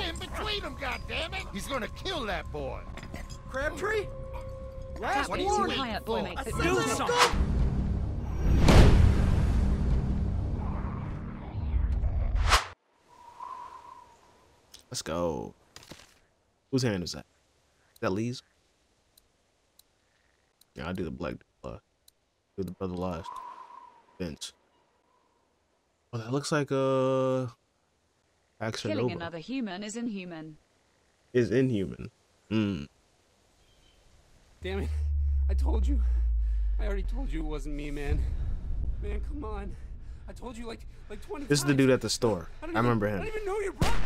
Get in between them, goddammit! He's gonna kill that boy. Crabtree? Last What are you warning. waiting Hyatt boy for? makes it Do sound something. Let's go. Whose hand is that? Is that Lee's? Yeah, I do the black uh, do the brother last. Vince. Well, that looks like uh Action Killing Nova. another human is inhuman. is inhuman. Hmm. Damn it. I told you. I already told you it wasn't me, man. Man, come on. I told you like like 20 This is the dude at the store. I, I, don't even- remember I don't even know your brother.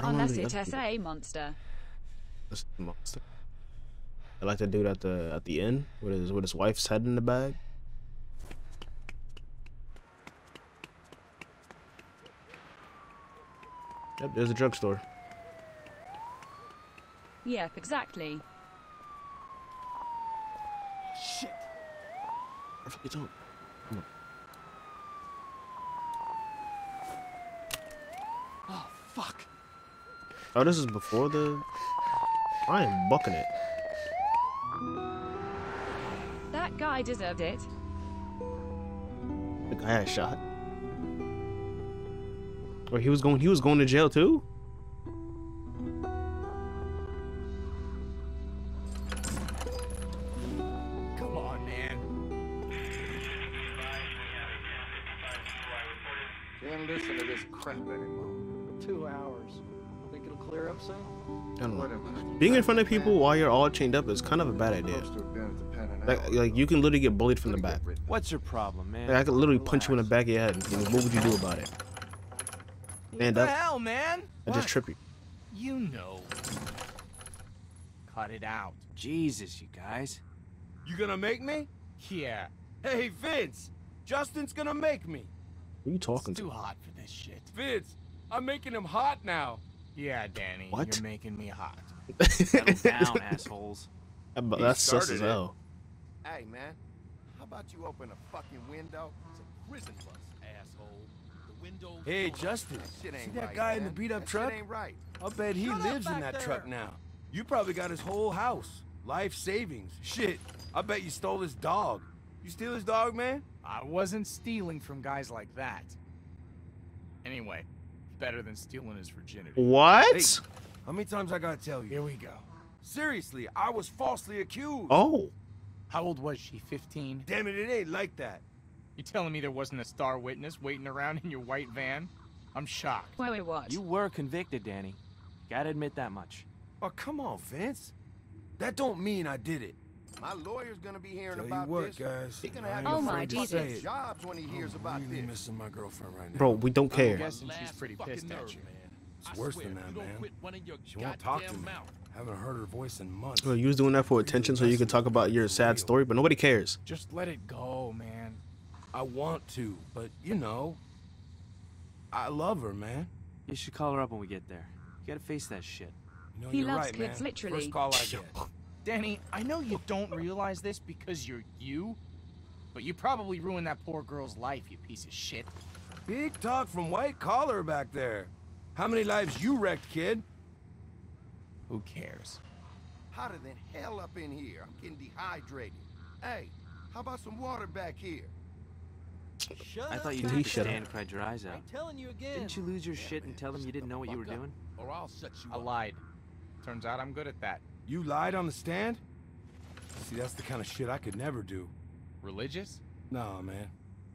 I Unless remember it the other a monster. That's the monster. I like that dude at the at the inn with his with his wife's head in the bag. Yep, there's a drugstore. Yep, exactly. Shit. Where the fuck you talking? Come on. Oh, fuck. Oh, this is before the. I am bucking it. That guy deserved it. The guy had shot. Or he was going. He was going to jail too. Come on, man. Can't listen to this crap anymore. Two hours. Think it'll clear up soon? I don't know. Being in front of people while you're all chained up is kind of a bad idea. Supposed to have been at the pen and Like, like you can literally get bullied from the back. What's your problem, man? Like, I could literally punch you in the back of your head. What would you do about it? Stand What up the hell, man? and just trip you. You know. Cut it out. Jesus, you guys. You gonna make me? Yeah. Hey, Vince. Justin's gonna make me. Who are you talking It's too hot for this shit. Vince, I'm making him hot now. Yeah, Danny. What? You're making me hot. Settle down, assholes. That- That's sus as it. hell. Hey, man. How about you open a fucking window? It's a prison bus, asshole. The window. Hey, Justin. That ain't See that right, guy in the beat-up That truck? Shit ain't right. I'll bet he Shut lives in back that truck now. You probably got his whole house. Life savings. Shit. I bet you stole his dog. You steal his dog, man? I wasn't stealing from guys like that. Anyway, better than stealing his virginity. What? Hey, how many times I gotta tell you? Here we go. Seriously, I was falsely accused. Oh, How old was she? 15? Damn it, it ain't like that. You telling me there wasn't a star witness waiting around in your white van? I'm shocked. Wait, wait, what? You were convicted, Danny. Gotta admit that much. Oh, come on, Vince. That don't mean I did it. My lawyer's gonna be hearing Tell you about what, this. guys, He gonna have Oh my Jesus. jobs when he hears I'm really this. missing my girlfriend right now. bro, we don't I'm care. guessing she's pretty pissed at you. It's worse than that, man. She won't talk to me. Haven't heard her voice in months. Bro, you was doing that for attention so you could talk about your sad story, but nobody cares. Just let it go, man. I want to, but you know, I love her, man. You should call her up when we get there. You gotta face that shit. You know, He you're loves right, kids, man. literally. First call I get. Danny, I know you don't realize this because you're you, but you probably ruined that poor girl's life, you piece of shit. Big talk from white collar back there. How many lives you wrecked, kid? Who cares? Hotter than hell up in here. I'm getting dehydrated. Hey, how about some water back here? Shut I thought you back took a shut stand and cried your eyes out. I'm telling you again. Didn't you lose your shit and tell them you didn't know what you were doing? Or I'll set you I lied. Turns out I'm good at that. You lied on the stand? See, that's the kind of shit I could never do. Religious? Nah, man.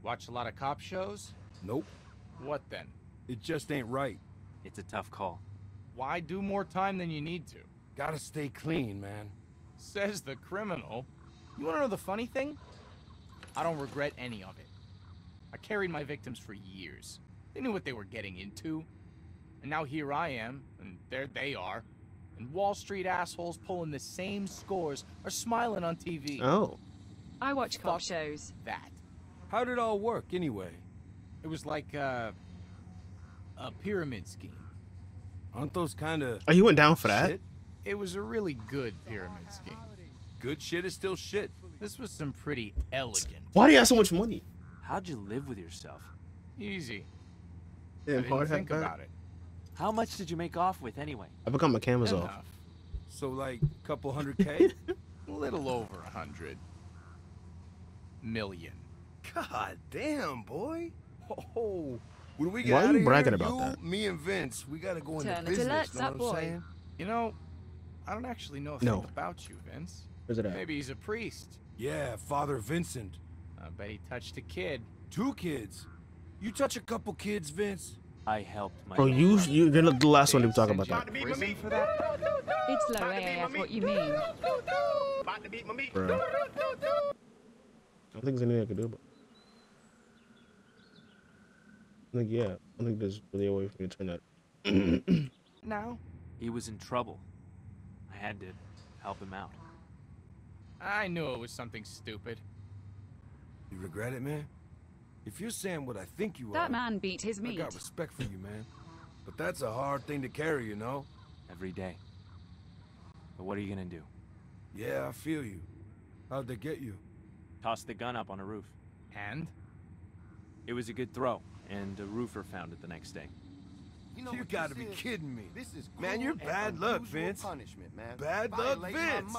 Watch a lot of cop shows? Nope. What then? It just ain't right. It's a tough call. Why do more time than you need to? Gotta stay clean, man. Says the criminal. You wanna know the funny thing? I don't regret any of it. I carried my victims for years. They knew what they were getting into. And now here I am, and there they are. And Wall Street assholes pulling the same scores are smiling on TV. Oh, I watch cop Fuck. shows. That. How'd it all work, anyway? It was like uh, a pyramid scheme. Aren't those kind of oh, you went down for that? shit? It was a really good pyramid scheme. Good shit is still shit. This was some pretty elegant. Why do you have so much money? How'd you live with yourself? Easy. Yeah, I didn't think about it. How much did you make off with anyway? I become my cameras off. So, like, a couple hundred K? A little over a hundred. Million. God damn, boy. Oh, when we get Why are out you of bragging here, about you, that? me and Vince, we gotta go into Turn it business. alerts know up, what I'm boy. saying? You know, I don't actually know a No. thing about you, Vince. Where's it at? Maybe he's a priest. Yeah, Father Vincent. I bet he touched a kid. Two kids. You touch a couple kids, Vince? I helped my. Bro, you you you're the last one to be talking about that, you to prison for that? It's low AF, what you mean? bro. I don't think there's anything I can do about. I think yeah, I think there's really a way for me to turn that. Now? He was in trouble. I had to help him out. I knew it was something stupid. You regret it, man? If you're saying what I think you are, That man beat his meat. I meat. got respect for you, man. But that's a hard thing to carry, you know? Every day. But what are you gonna do? Yeah, I feel you. How'd they get you? Tossed the gun up on a roof. And? It was a good throw, and a roofer found it the next day. You, gotta be kidding me. This is man, you're bad luck, Vince. Punishment, man. Bad luck, Vince.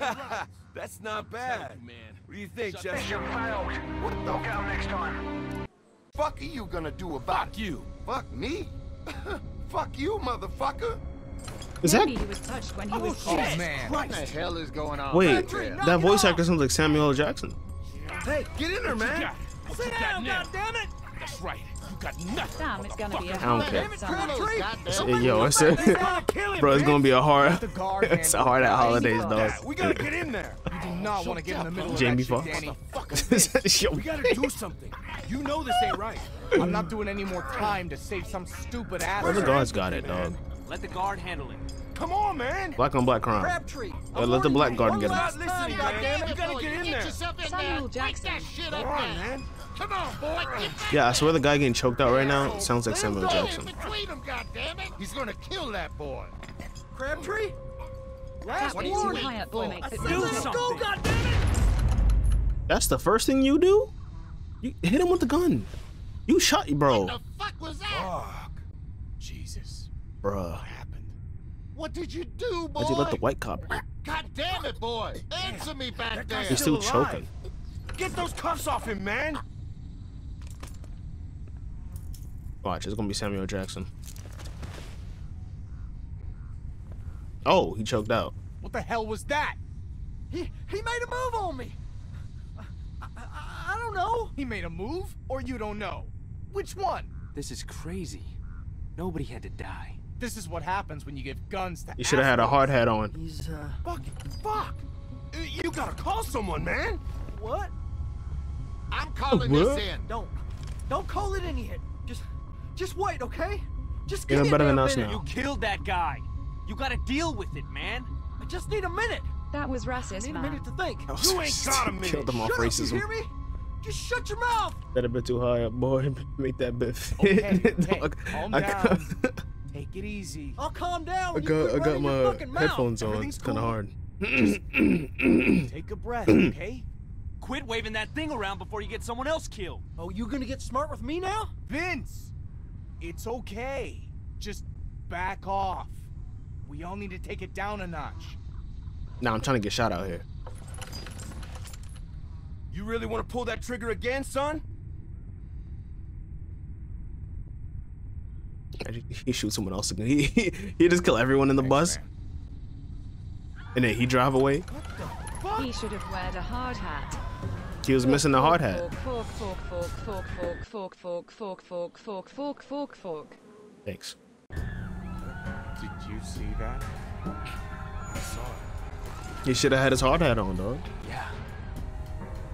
That's not bad. man. What do you think, Chester? What the fuck next time? Fuck are you gonna do about Fuck you. Fuck me? Fuck you, motherfucker. Is that he was touched when he oh, was Oh, kid. man. What the hell is going on? wait? back there? That voice actor sounds like Samuel L. Jackson. Hey, get in there, man. Sit down, goddammit! That's right. You got nothing. Damn, it's gonna be a I don't hard care. hit somewhere. Hey, yo, I said, bro, it's gonna be a hard. It's a hard at holidays, dog. We gotta get in there. You do not want to get in the middle of Jamie that shit, Foxx. Danny. Yo, We gotta do something. You know this ain't right. I'm not doing any more time to save some stupid ass. Well, the guards got it, dog. Let the guard handle it. Come on, man. Black on black crime. Crabtree. Uh, let the black guard get him. last Not listening, man. You gotta get in there. Samuel Jackson. Come on, man. Come on, boy. Yeah, I swear the guy getting choked out right now sounds like Samuel Jackson. between them, goddammit. He's gonna kill that boy. Crabtree. Last bit too warning. high up boy makes I it said let's go. That's the first thing you do? You hit him with the gun. You shot, bro. What the fuck was that? Fuck. Jesus. Bruh. Happened. What did you do, boy? Why'd you let the white cop? God damn it, boy. Answer me back there. guy's He's still still alive. choking. Get those cuffs off him, man. Watch, it's gonna be Samuel Jackson. Oh, he choked out. What the hell was that? He he made a move on me. I, I, I, I don't know. He made a move, or you don't know? Which one? This is crazy. Nobody had to die. This is what happens when you give guns to You should have had a hard hat on. He's uh Fuck. Fuck. Uh, You gotta call someone, man. what? I'm calling What? this in. Don't don't call it in yet. Just just wait, okay? Just You give me better a than damn us minute. now. You killed that guy. You gotta deal with it, man. I just need a minute. That was I racist, need a minute to think. You ain't got a minute. Killed him off Shut up, you racism. hear me? Just shut your mouth. That a bit too high up, boy. Make that bit fit. okay, Dog, calm I down. got, Take it easy. I'll calm down I when you got, I got my headphones on. It's kind of hard. Take a breath, okay? Quit waving that thing around before you get someone else killed. Oh, you gonna get smart with me now? Vince, it's okay. Just back off. We all need to take it down a notch. Nah, I'm trying to get shot out here. You really want to pull that trigger again, son? He shoots someone else again. He, he, he just kill everyone in the bus, man. and then he drive away. He should have worn a hard hat he was missing the hard hat. Thanks. Did you see that? I saw it. He should have had his hard hat on, dog. Yeah.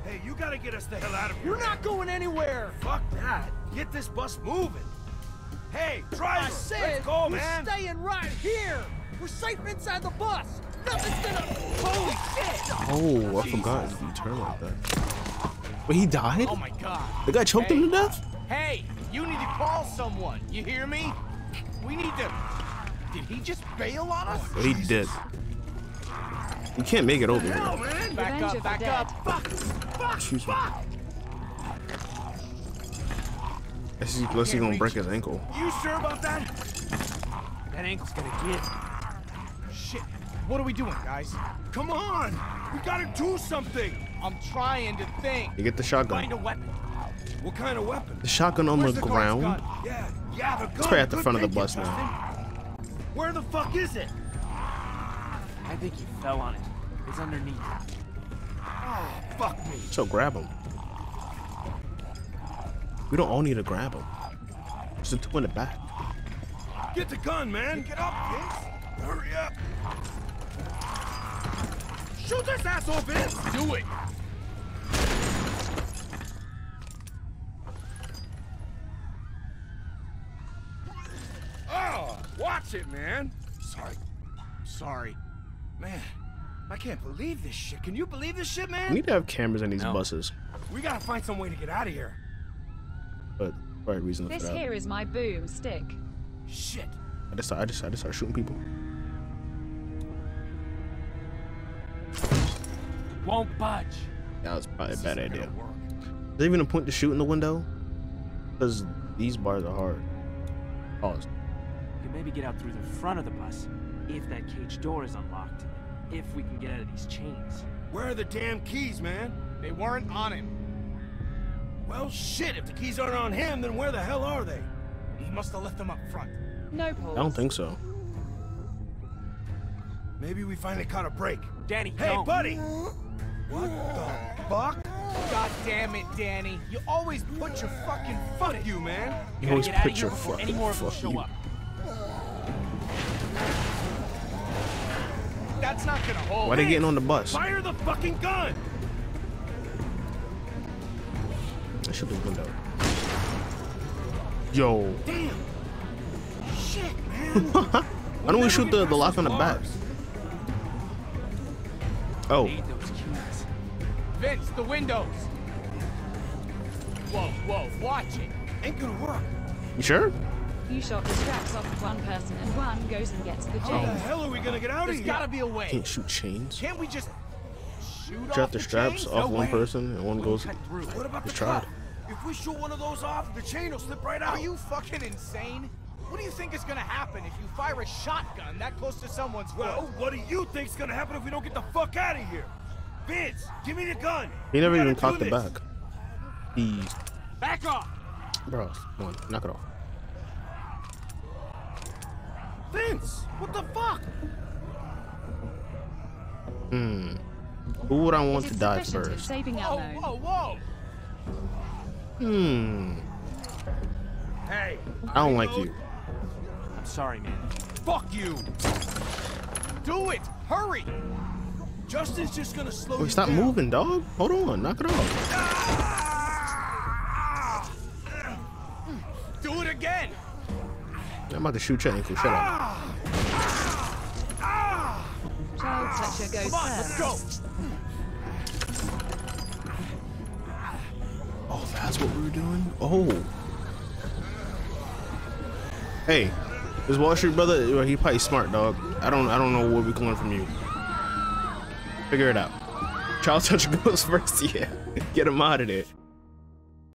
Hey, you gotta get us the hell out of here. You're not going anywhere. Fuck that. Get this bus moving. Hey, driver, I said, let's go, we're man. staying right here. We're safe inside the bus. Nothing's gonna. Holy shit! Oh, I forgot you turn like that. Wait, he died? Oh my god. The guy choked him to death? Hey, you need to call someone. You hear me? We need to. Did he just bail on us? Oh, he did. You can't make it over Hell, here. man. Back Revenge up, back up. Fuck, fuck, Excuse me. fuck. Let's see, let's see, gonna break his ankle. You sure about that? That ankle's gonna give. Shit. What are we doing, guys? Come on! We gotta do something! I'm trying to think. You get the shotgun. Find a weapon. What kind of weapon? The shotgun on Where's the the ground. gun? Yeah, yeah, the gun. probably at the Good front of the bus now. Where the fuck is it? I think he fell on it. It's underneath. Oh, fuck me. So grab him. We don't all need to grab him. Just the two in the back. Get the gun, man. Get up, Vince. Hurry up. Shoot this asshole, Vince. Do it. Oh, watch it, man. Sorry. Sorry. Man, I can't believe this shit. Can you believe this shit, man? We need to have cameras in these No. buses. We gotta find some way to get out of here. But right reason for This here is my boom stick. Shit. I just I just I just start shooting people. Won't budge. That was probably a bad idea. Is there even a point to shoot in the window? Because these bars are hard. Pause. We can maybe get out through the front of the bus if that cage door is unlocked. If we can get out of these chains. Where are the damn keys, man? They weren't on him. Well, shit. If the keys aren't on him, then where the hell are they? He must have left them up front. No pause. I don't think so. Maybe we finally caught a break. Danny, Hey, don't. buddy! What the fuck? God damn it, Danny. You always put your fucking Fuck you, man. You Gotta always get out of put your before any fucking more of them fuck show you. That's not gonna hold. Why they getting on the bus? Fire the fucking gun! I should the window. Yo. Damn! Shit, man! Why don't we shoot the, the lock on the back? Oh. Vince, the windows. Whoa, whoa, watch it. Ain't gonna work. you sure? You shot the straps off of one person and one goes and gets the chain. How the hell are we gonna get out of here? There's gotta be a way. Can't shoot chains. Can't we just shoot Strap off the straps chains? off No one way. person and one goes. Through. What about the Just tried. cuff? If we shoot one of those off, the chain will slip right out. Are you fucking insane? What do you think is gonna happen if you fire a shotgun that close to someone's Well, what do you think's gonna happen if we don't get the fuck out of here? Vince, give me the gun. He never even gotta cocked do the this. back. He's Back off. bro. Come on, knock it off. Vince, what the fuck? Hmm. Who would I want to die sufficient in first? saving Whoa, whoa, whoa! Hmm. Hey, I don't like you. I'm sorry, man. fuck you. Do it! Hurry! Justin's just gonna slow you Wait, stop down. moving, dog. Hold on, knock it off. Do about to shoot your ankle. Shut up. Child toucher goes Come on, let's go! Oh, that's what we were doing. Oh. Hey, this Wall Street brother, he probably smart, dog. I don't, I don't know what we can learn from you. Figure it out. Child toucher goes first. Yeah, get him out of there.